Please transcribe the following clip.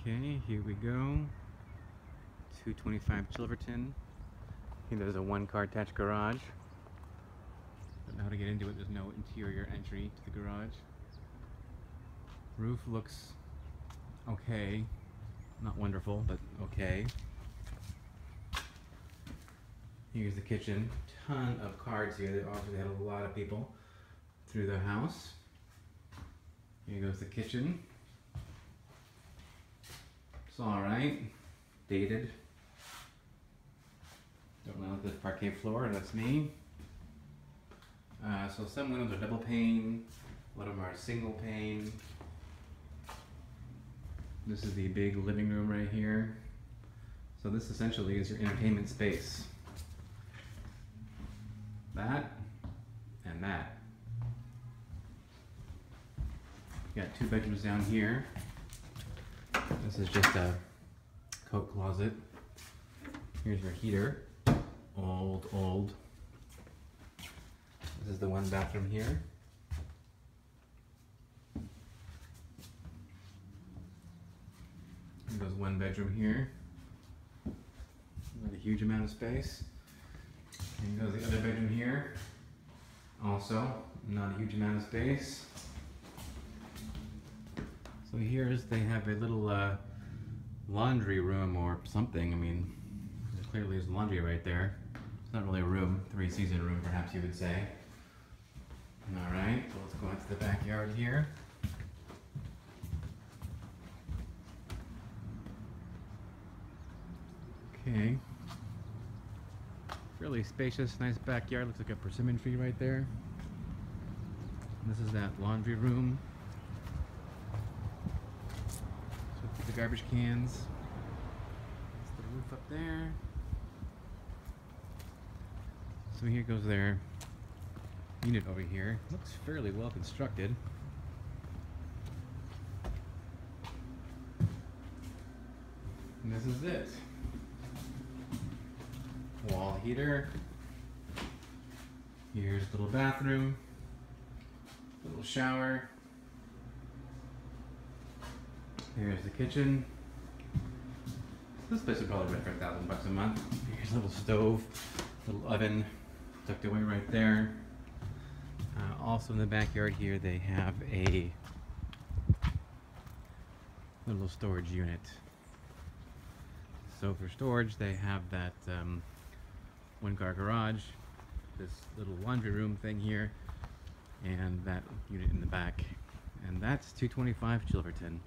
Okay, here we go. 225 Chilverton. Here there's a one car attached garage. Know how to get into it, there's no interior entry to the garage. Roof looks okay. Not wonderful, but okay. Here's the kitchen. Ton of cards here. They obviously had a lot of people through the house. Here goes the kitchen. It's alright. Dated. Don't know this parquet floor, that's me. Uh, so some windows are double pane, a lot of them are single pane. This is the big living room right here. So this essentially is your entertainment space. That and that. You got two bedrooms down here. This is just a coat closet. Here's your heater. Old, old. This is the one bathroom here. There goes one bedroom here. Not a huge amount of space. And goes the other bedroom here. Also, not a huge amount of space. So here's, they have a little uh, laundry room or something. I mean, clearly is laundry right there. It's not really a room, three season room perhaps you would say. All right, so let's go into the backyard here. Okay. Fairly spacious, nice backyard. Looks like a persimmon tree right there. This is that laundry room. So put the garbage cans. That's the roof up there. So here goes their unit over here. Looks fairly well constructed. And this is it. Wall heater. Here's little bathroom. Little shower. Here's the kitchen. This place would probably rent for a thousand bucks a month. Here's a little stove, little oven tucked away right there. Uh, also in the backyard here they have a little storage unit. So for storage they have that um, one car garage, this little laundry room thing here, and that unit in the back. And that's 225 Chilverton.